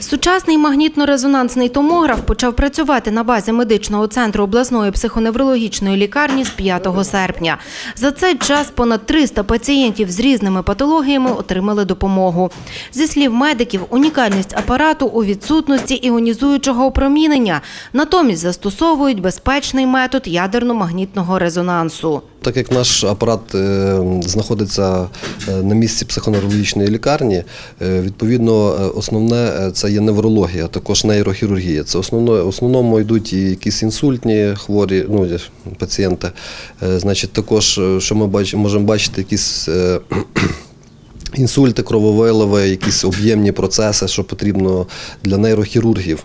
Сучасний магнітно-резонансний томограф почав працювати на базі медичного центру обласної психоневрологічної лікарні з 5 серпня. За цей час понад 300 пацієнтів з різними патологіями отримали допомогу. Зі слів медиків, унікальність апарату у відсутності іонізуючого опромінення. Натомість застосовують безпечний метод ядерно-магнітного резонансу. Так як наш апарат е, знаходиться е, на місці психоневрологічної лікарні, е, відповідно, основне це є неврологія, також нейрохірургія. Це основно, основному йдуть і якісь інсультні хворі ну, пацієнти. Значить, також, що ми бач, можемо бачити, якісь. Інсульти, крововиливи, якісь об'ємні процеси, що потрібно для нейрохірургів,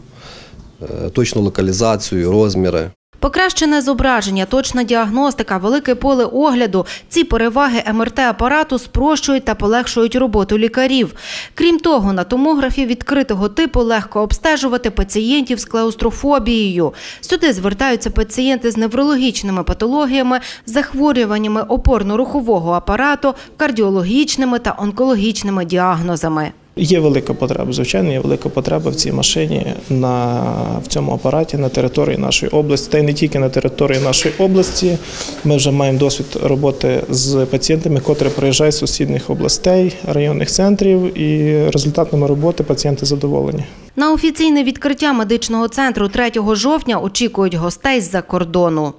точну локалізацію, розміри. Покращене зображення, точна діагностика, велике поле огляду – ці переваги МРТ-апарату спрощують та полегшують роботу лікарів. Крім того, на томографі відкритого типу легко обстежувати пацієнтів з клаустрофобією. Сюди звертаються пацієнти з неврологічними патологіями, захворюваннями опорно-рухового апарату, кардіологічними та онкологічними діагнозами. Є велика потреба, звичайно, є велика потреба в цій машині на в цьому апараті на території нашої області, та й не тільки на території нашої області. Ми вже маємо досвід роботи з пацієнтами, котрі приїжджають з сусідніх областей, районних центрів, і результатами роботи пацієнти задоволені. На офіційне відкриття медичного центру 3 жовтня очікують гостей з-за кордону.